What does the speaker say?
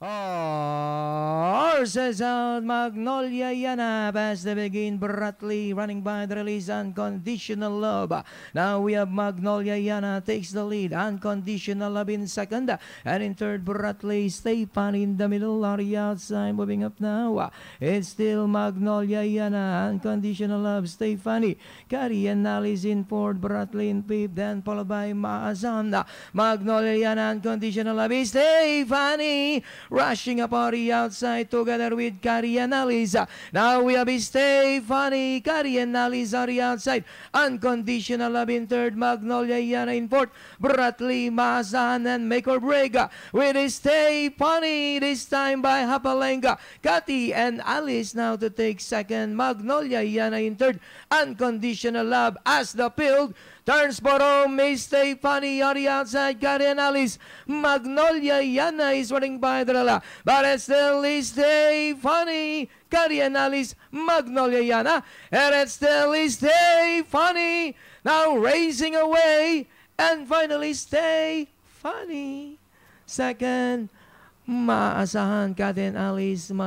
Oh. Horses out, Magnolia Yana as they begin. Bradley running by the release, Unconditional Love. Now we have Magnolia Yana takes the lead, Unconditional Love in second. And in third, Bradley Stay Funny in the middle, Ari outside, moving up now. It's still Magnolia Yana, Unconditional Love, Stay Funny. Kari and Alice in fourth, Bradley in fifth, then followed by Maazan. Magnolia Yana, Unconditional Love, Stay Funny. Rushing up Ari outside together with Kari and Alisa. Now we have Stay Funny, Kari and Alisa Ari outside. Unconditional love in third, Magnolia Yana in fourth. Bradley, Mazan, and Make or Break with Stay Funny this time by Hapalenga. Kati and Alice now to take second. Magnolia Yana in third. Unconditional love as the field Turns bottom, Miss Stay Funny on the outside, Karen Alice. Magnolia Yana is running by the Drala. But it's still Stay Funny, Karen Alice, Magnolia Yana. And it's still Stay Funny. Now racing away. And finally, Stay Funny. Second, maasahan Karen Alice, Mag